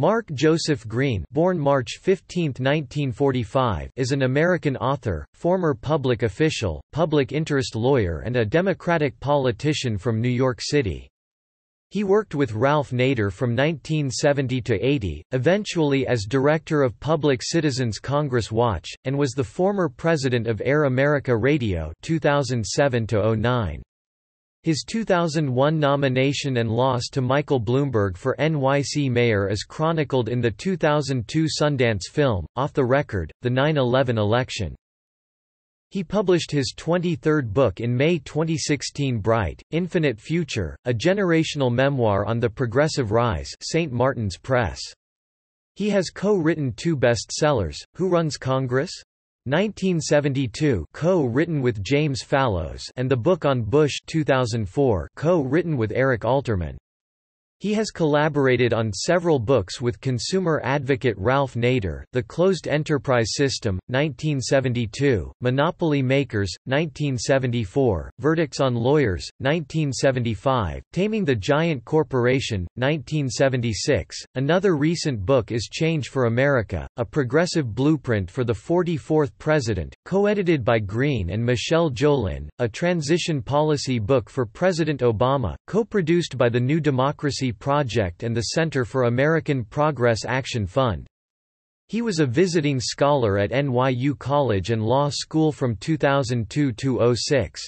Mark Joseph Green born March 15, 1945, is an American author, former public official, public interest lawyer and a Democratic politician from New York City. He worked with Ralph Nader from 1970 to 80, eventually as Director of Public Citizens Congress Watch, and was the former president of Air America Radio 2007 to 09. His 2001 nomination and loss to Michael Bloomberg for NYC mayor is chronicled in the 2002 Sundance film, Off the Record, The 9-11 Election. He published his 23rd book in May 2016 Bright, Infinite Future, a generational memoir on the progressive rise St. Martin's Press. He has co-written two bestsellers, Who Runs Congress? 1972 co-written with James Fallows and the book on Bush 2004 co-written with Eric Alterman. He has collaborated on several books with consumer advocate Ralph Nader, The Closed Enterprise System, 1972, Monopoly Makers, 1974, Verdicts on Lawyers, 1975, Taming the Giant Corporation, 1976. Another recent book is Change for America, a progressive blueprint for the 44th president, co-edited by Green and Michelle Jolin, a transition policy book for President Obama, co-produced by the New Democracy Project and the Center for American Progress Action Fund. He was a visiting scholar at NYU College and Law School from 2002 to 06.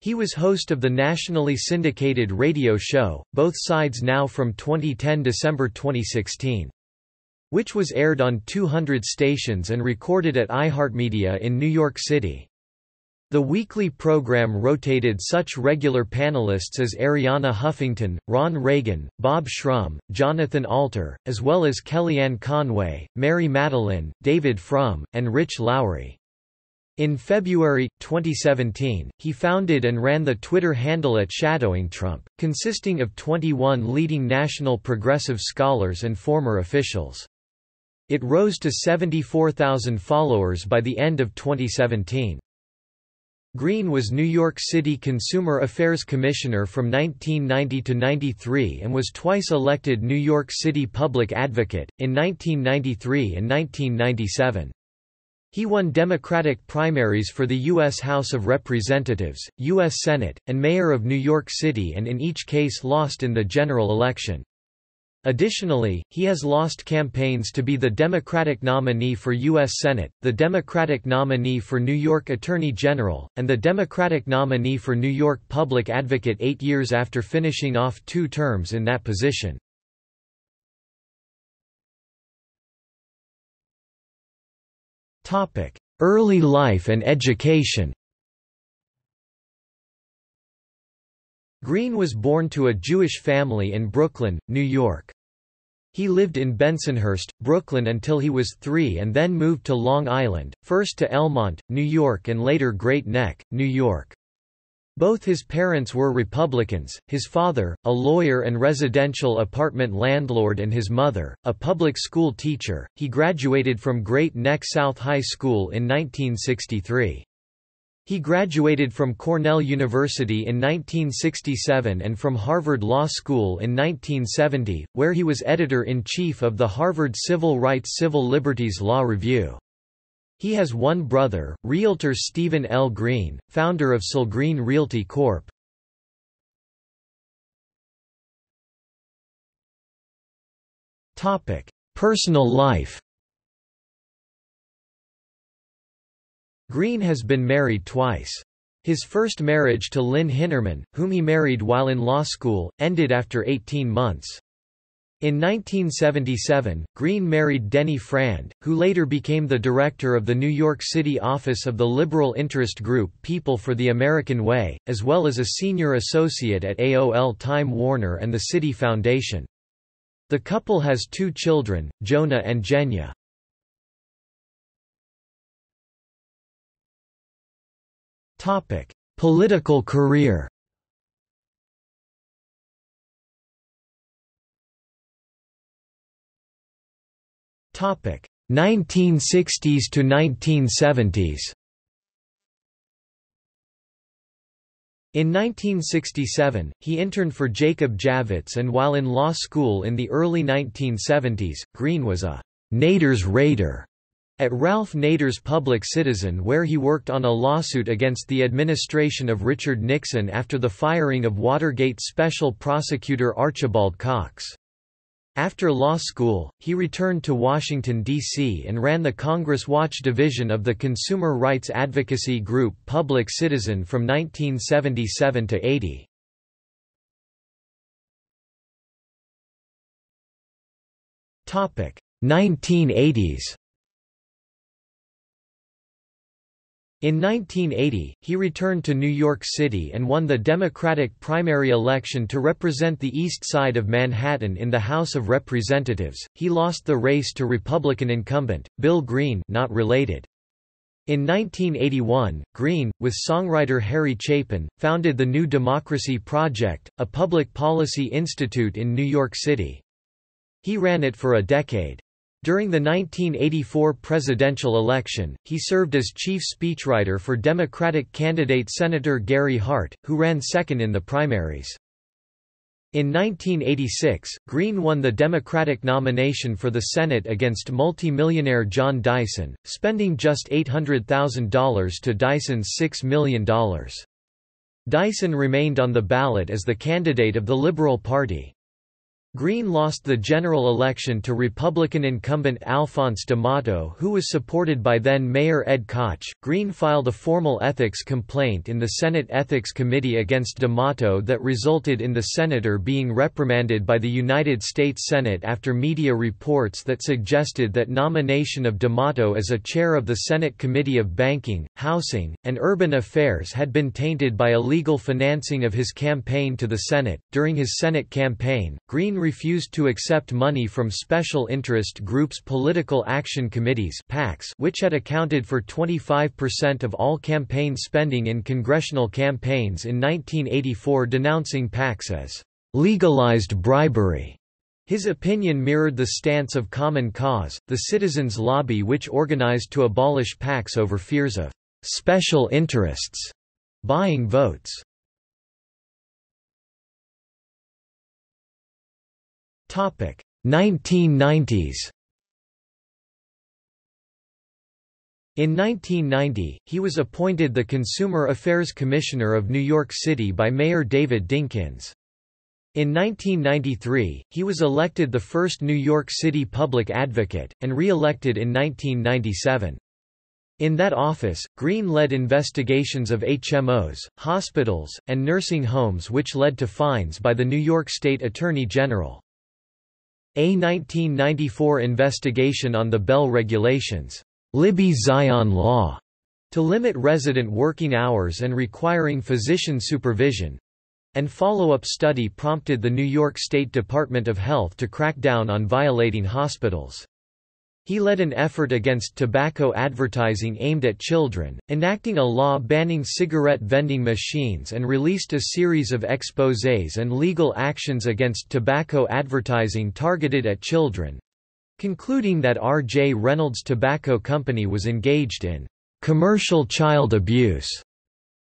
He was host of the nationally syndicated radio show, Both Sides Now from 2010 December 2016 which was aired on 200 stations and recorded at iHeartMedia in New York City. The weekly program rotated such regular panelists as Arianna Huffington, Ron Reagan, Bob Shrum, Jonathan Alter, as well as Kellyanne Conway, Mary Matalin, David Frum, and Rich Lowry. In February, 2017, he founded and ran the Twitter handle at Shadowing Trump, consisting of 21 leading national progressive scholars and former officials. It rose to 74,000 followers by the end of 2017. Green was New York City Consumer Affairs Commissioner from 1990 to 93 and was twice elected New York City Public Advocate, in 1993 and 1997. He won Democratic primaries for the U.S. House of Representatives, U.S. Senate, and Mayor of New York City and in each case lost in the general election. Additionally, he has lost campaigns to be the Democratic nominee for U.S. Senate, the Democratic nominee for New York Attorney General, and the Democratic nominee for New York Public Advocate eight years after finishing off two terms in that position. Early life and education Green was born to a Jewish family in Brooklyn, New York. He lived in Bensonhurst, Brooklyn until he was three and then moved to Long Island, first to Elmont, New York and later Great Neck, New York. Both his parents were Republicans, his father, a lawyer and residential apartment landlord and his mother, a public school teacher. He graduated from Great Neck South High School in 1963. He graduated from Cornell University in 1967 and from Harvard Law School in 1970, where he was editor-in-chief of the Harvard Civil Rights Civil Liberties Law Review. He has one brother, realtor Stephen L. Green, founder of Green Realty Corp. Personal life Green has been married twice. His first marriage to Lynn Hinnerman, whom he married while in law school, ended after 18 months. In 1977, Green married Deni Frand, who later became the director of the New York City office of the liberal interest group People for the American Way, as well as a senior associate at AOL Time Warner and the City Foundation. The couple has two children, Jonah and Jenya. Topic: Political career. Topic: 1960s to 1970s. In 1967, he interned for Jacob Javits and while in law school in the early 1970s, Green was a Nader's Raider at Ralph Nader's Public Citizen where he worked on a lawsuit against the administration of Richard Nixon after the firing of Watergate Special Prosecutor Archibald Cox. After law school, he returned to Washington, D.C. and ran the Congress Watch division of the consumer rights advocacy group Public Citizen from 1977 to 80. Topic 1980s In 1980, he returned to New York City and won the Democratic primary election to represent the east side of Manhattan in the House of Representatives. He lost the race to Republican incumbent Bill Green, not related. In 1981, Green, with songwriter Harry Chapin, founded the New Democracy Project, a public policy institute in New York City. He ran it for a decade. During the 1984 presidential election, he served as chief speechwriter for Democratic candidate Senator Gary Hart, who ran second in the primaries. In 1986, Green won the Democratic nomination for the Senate against multimillionaire John Dyson, spending just $800,000 to Dyson's $6 million. Dyson remained on the ballot as the candidate of the Liberal Party. Green lost the general election to Republican incumbent Alphonse D'Amato who was supported by then-Mayor Ed Koch. Green filed a formal ethics complaint in the Senate Ethics Committee against D'Amato that resulted in the senator being reprimanded by the United States Senate after media reports that suggested that nomination of D'Amato as a chair of the Senate Committee of Banking, Housing, and Urban Affairs had been tainted by illegal financing of his campaign to the Senate. During his Senate campaign, Green refused to accept money from special interest groups political action committees PACs which had accounted for 25% of all campaign spending in congressional campaigns in 1984 denouncing PACs as legalized bribery. His opinion mirrored the stance of Common Cause, the citizens' lobby which organized to abolish PACs over fears of special interests buying votes. Topic 1990s. In 1990, he was appointed the Consumer Affairs Commissioner of New York City by Mayor David Dinkins. In 1993, he was elected the first New York City public advocate, and re-elected in 1997. In that office, Green led investigations of HMOs, hospitals, and nursing homes which led to fines by the New York State Attorney General. A 1994 investigation on the Bell regulations, Libby Zion Law, to limit resident working hours and requiring physician supervision, and follow-up study prompted the New York State Department of Health to crack down on violating hospitals. He led an effort against tobacco advertising aimed at children, enacting a law banning cigarette vending machines and released a series of exposés and legal actions against tobacco advertising targeted at children, concluding that R.J. Reynolds Tobacco Company was engaged in commercial child abuse,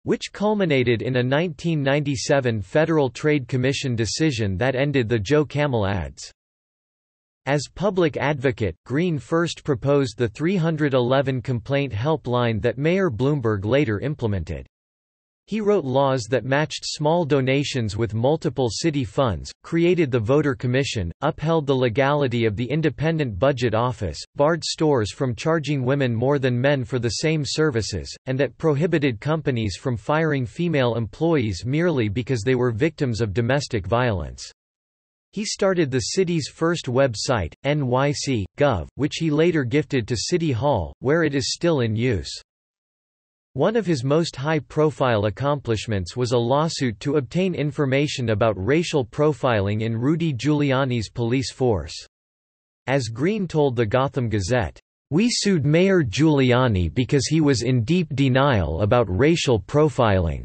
which culminated in a 1997 Federal Trade Commission decision that ended the Joe Camel ads. As public advocate, Green first proposed the 311 complaint helpline that Mayor Bloomberg later implemented. He wrote laws that matched small donations with multiple city funds, created the Voter Commission, upheld the legality of the Independent Budget Office, barred stores from charging women more than men for the same services, and that prohibited companies from firing female employees merely because they were victims of domestic violence. He started the city's first website, NYC.gov, which he later gifted to City Hall, where it is still in use. One of his most high-profile accomplishments was a lawsuit to obtain information about racial profiling in Rudy Giuliani's police force. As Green told the Gotham Gazette, "...we sued Mayor Giuliani because he was in deep denial about racial profiling.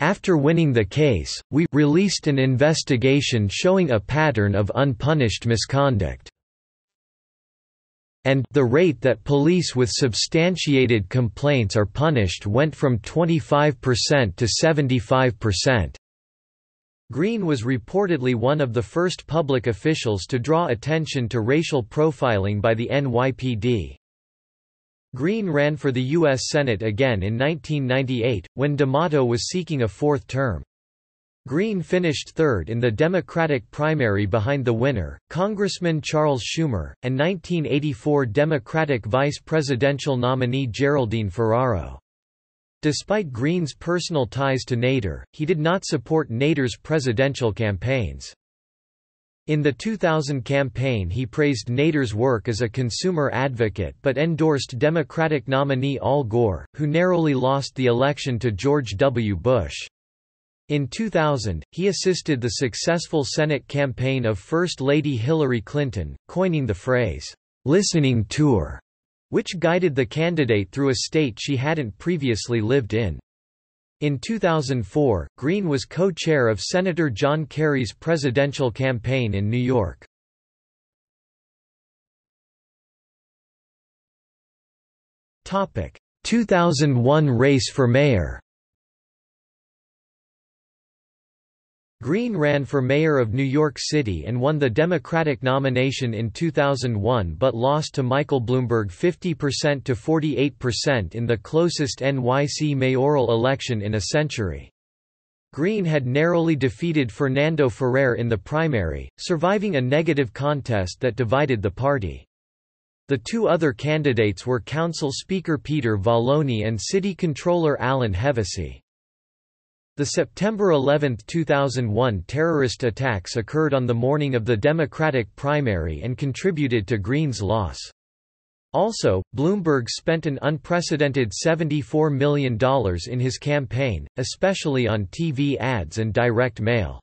After winning the case, we released an investigation showing a pattern of unpunished misconduct. and the rate that police with substantiated complaints are punished went from 25% to 75%. Green was reportedly one of the first public officials to draw attention to racial profiling by the NYPD. Green ran for the U.S. Senate again in 1998, when D'Amato was seeking a fourth term. Green finished third in the Democratic primary behind the winner, Congressman Charles Schumer, and 1984 Democratic vice presidential nominee Geraldine Ferraro. Despite Green's personal ties to Nader, he did not support Nader's presidential campaigns. In the 2000 campaign he praised Nader's work as a consumer advocate but endorsed Democratic nominee Al Gore, who narrowly lost the election to George W. Bush. In 2000, he assisted the successful Senate campaign of First Lady Hillary Clinton, coining the phrase, "'listening tour' which guided the candidate through a state she hadn't previously lived in. In 2004, Green was co-chair of Senator John Kerry's presidential campaign in New York. Topic: 2001 race for mayor. Green ran for mayor of New York City and won the Democratic nomination in 2001 but lost to Michael Bloomberg 50% to 48% in the closest NYC mayoral election in a century. Green had narrowly defeated Fernando Ferrer in the primary, surviving a negative contest that divided the party. The two other candidates were Council Speaker Peter Vallone and City Controller Alan Hevesi. The September 11, 2001 terrorist attacks occurred on the morning of the Democratic primary and contributed to Green's loss. Also, Bloomberg spent an unprecedented $74 million in his campaign, especially on TV ads and direct mail.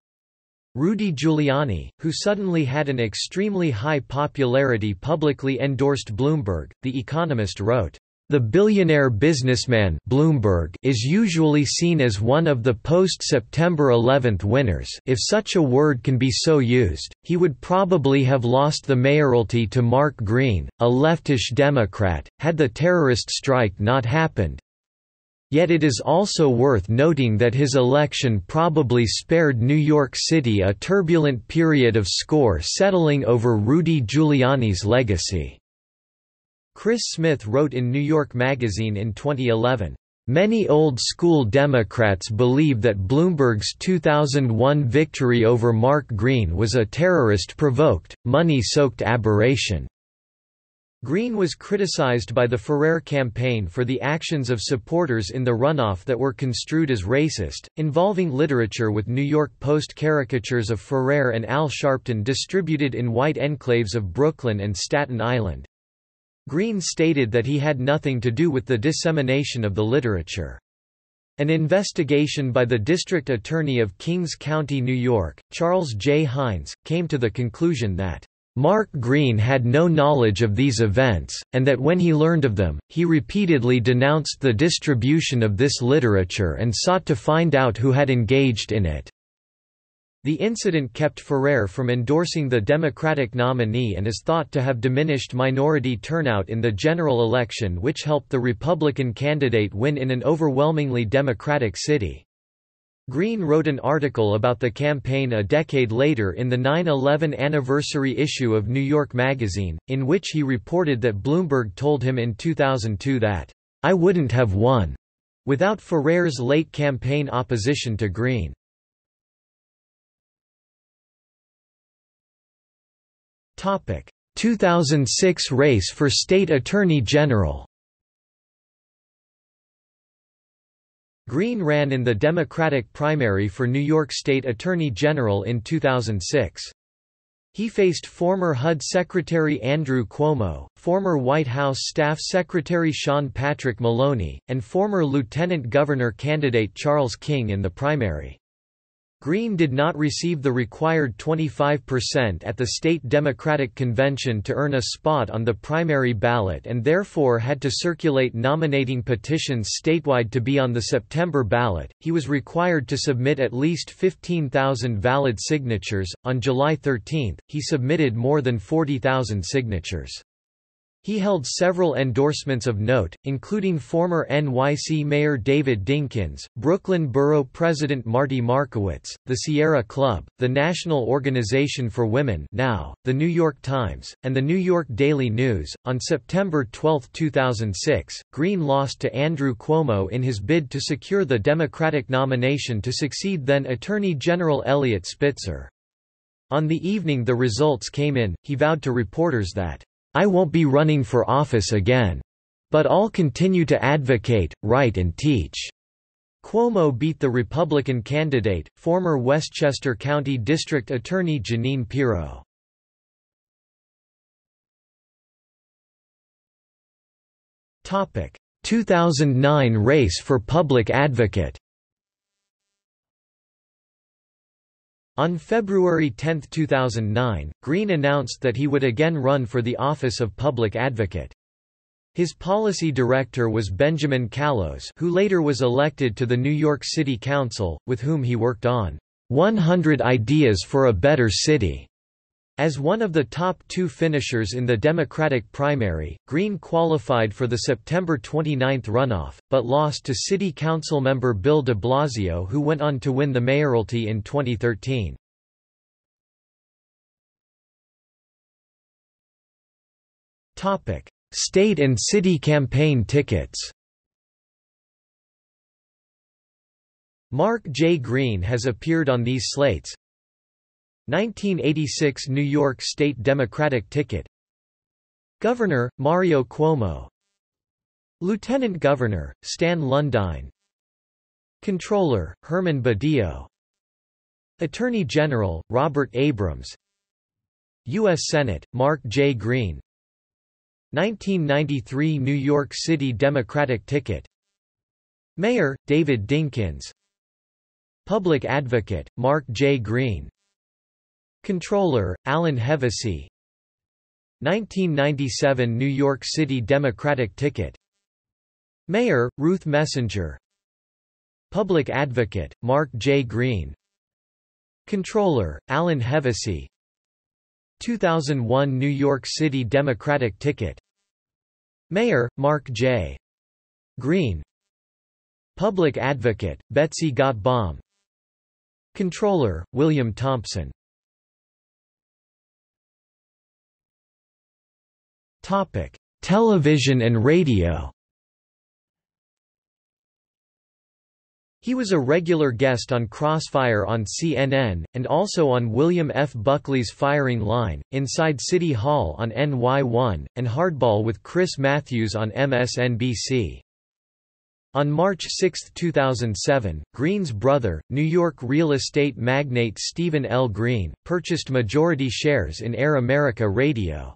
Rudy Giuliani, who suddenly had an extremely high popularity publicly endorsed Bloomberg, The Economist wrote, the billionaire businessman Bloomberg is usually seen as one of the post-September 11 winners if such a word can be so used, he would probably have lost the mayoralty to Mark Green, a leftish Democrat, had the terrorist strike not happened. Yet it is also worth noting that his election probably spared New York City a turbulent period of score settling over Rudy Giuliani's legacy. Chris Smith wrote in New York Magazine in 2011, Many old-school Democrats believe that Bloomberg's 2001 victory over Mark Green was a terrorist-provoked, money-soaked aberration. Green was criticized by the Ferrer campaign for the actions of supporters in the runoff that were construed as racist, involving literature with New York Post caricatures of Ferrer and Al Sharpton distributed in white enclaves of Brooklyn and Staten Island. Green stated that he had nothing to do with the dissemination of the literature. An investigation by the District Attorney of Kings County, New York, Charles J. Hynes, came to the conclusion that Mark Green had no knowledge of these events, and that when he learned of them, he repeatedly denounced the distribution of this literature and sought to find out who had engaged in it. The incident kept Ferrer from endorsing the Democratic nominee and is thought to have diminished minority turnout in the general election which helped the Republican candidate win in an overwhelmingly Democratic city. Green wrote an article about the campaign a decade later in the 9-11 anniversary issue of New York Magazine, in which he reported that Bloomberg told him in 2002 that, "...I wouldn't have won," without Ferrer's late campaign opposition to Green. 2006 race for State Attorney General Green ran in the Democratic primary for New York State Attorney General in 2006. He faced former HUD Secretary Andrew Cuomo, former White House Staff Secretary Sean Patrick Maloney, and former Lieutenant Governor candidate Charles King in the primary. Green did not receive the required 25% at the state Democratic Convention to earn a spot on the primary ballot and therefore had to circulate nominating petitions statewide to be on the September ballot. He was required to submit at least 15,000 valid signatures. On July 13, he submitted more than 40,000 signatures. He held several endorsements of note, including former NYC Mayor David Dinkins, Brooklyn Borough President Marty Markowitz, the Sierra Club, the National Organization for Women now, the New York Times, and the New York Daily News. On September 12, 2006, Green lost to Andrew Cuomo in his bid to secure the Democratic nomination to succeed then Attorney General Eliot Spitzer. On the evening the results came in, he vowed to reporters that I won't be running for office again. But I'll continue to advocate, write and teach." Cuomo beat the Republican candidate, former Westchester County District Attorney Jeanine Pirro. Topic: 2009 race for public advocate. On February 10, 2009, Green announced that he would again run for the office of public advocate. His policy director was Benjamin Kallos who later was elected to the New York City Council, with whom he worked on 100 Ideas for a Better City. As one of the top two finishers in the Democratic primary, Green qualified for the September 29 runoff, but lost to City Council member Bill de Blasio who went on to win the mayoralty in 2013. State and city campaign tickets Mark J. Green has appeared on these slates 1986 New York State Democratic ticket. Governor, Mario Cuomo. Lieutenant Governor, Stan Lundine. Controller, Herman Badillo. Attorney General, Robert Abrams. U.S. Senate, Mark J. Green. 1993 New York City Democratic ticket. Mayor, David Dinkins. Public Advocate, Mark J. Green Controller, Alan Hevesi 1997 New York City Democratic ticket. Mayor, Ruth Messinger Public Advocate, Mark J. Green. Controller, Alan Hevesi 2001 New York City Democratic ticket. Mayor, Mark J. Green. Public Advocate, Betsy Gotbaum Controller, William Thompson Topic: Television and radio. He was a regular guest on Crossfire on CNN, and also on William F. Buckley's Firing Line, Inside City Hall on NY1, and Hardball with Chris Matthews on MSNBC. On March 6, 2007, Green's brother, New York real estate magnate Stephen L. Green, purchased majority shares in Air America Radio.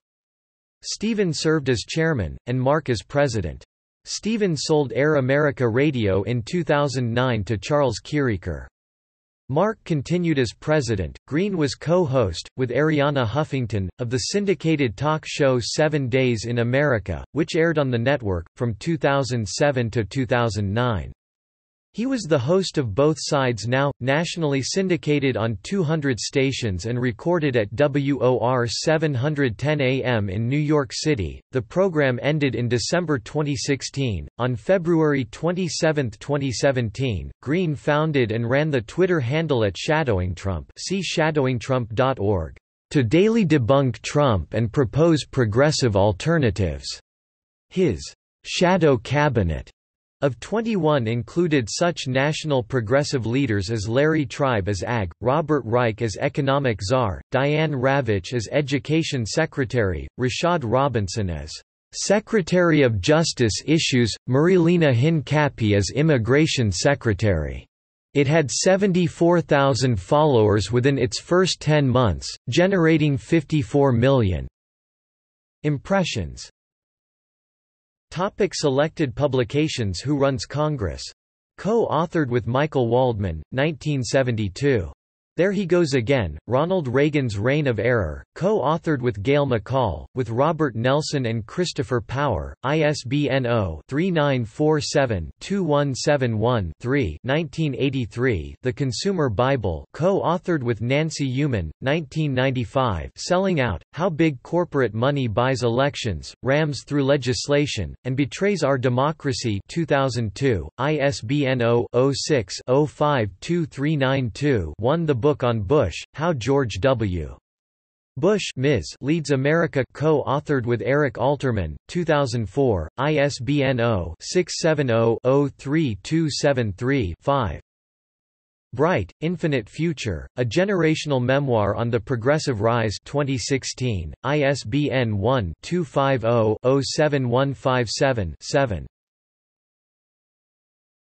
Stephen served as chairman, and Mark as president. Stephen sold Air America Radio in 2009 to Charles Kireker. Mark continued as president. Green was co-host, with Arianna Huffington, of the syndicated talk show Seven Days in America, which aired on the network, from 2007 to 2009. He was the host of Both Sides Now, nationally syndicated on 200 stations and recorded at WOR 710 AM in New York City. The program ended in December 2016. On February 27, 2017, Green founded and ran the Twitter handle at Shadowing Trump. See shadowingtrump.org to daily debunk Trump and propose progressive alternatives. His shadow cabinet of 21 included such national progressive leaders as Larry Tribe as AG, Robert Reich as Economic Czar, Diane Ravitch as Education Secretary, Rashad Robinson as Secretary of Justice Issues, Marielena Hincapie as Immigration Secretary. It had 74,000 followers within its first 10 months, generating 54 million impressions. Topic selected publications Who Runs Congress? Co-authored with Michael Waldman, 1972. There He Goes Again, Ronald Reagan's Reign of Error, co-authored with Gail MacColl, with Robert Nelson and Christopher Power, ISBN 0-3947-2171-3 1983 The Consumer Bible co-authored with Nancy Youman, 1995 Selling Out, How Big Corporate Money Buys Elections, Rams Through Legislation, and Betrays Our Democracy 2002, ISBN 0-06-052392-1 The Book on Bush, How George W. Bush Ms. Leads America co-authored with Eric Alterman, 2004, ISBN 0-670-03273-5 Bright, Infinite Future, A Generational Memoir on the Progressive Rise 2016, ISBN 1-250-07157-7